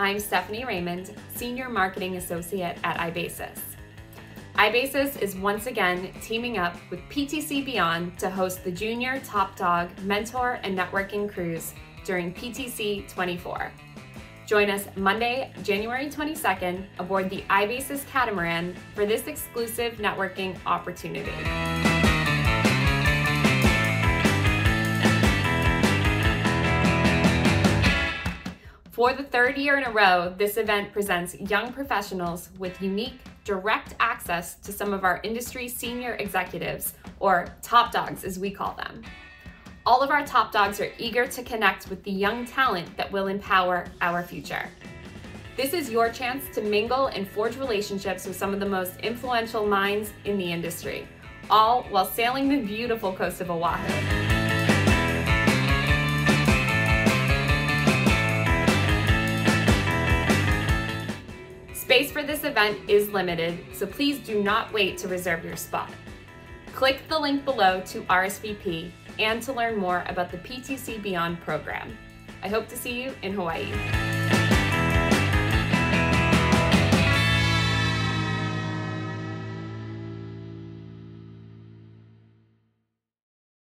I'm Stephanie Raymond, Senior Marketing Associate at iBasis. iBasis is once again teaming up with PTC Beyond to host the Junior Top Dog Mentor and Networking Cruise during PTC 24. Join us Monday, January 22nd aboard the iBasis Catamaran for this exclusive networking opportunity. For the third year in a row, this event presents young professionals with unique, direct access to some of our industry senior executives, or top dogs as we call them. All of our top dogs are eager to connect with the young talent that will empower our future. This is your chance to mingle and forge relationships with some of the most influential minds in the industry, all while sailing the beautiful coast of Oahu. Space for this event is limited, so please do not wait to reserve your spot. Click the link below to RSVP and to learn more about the PTC Beyond program. I hope to see you in Hawaii.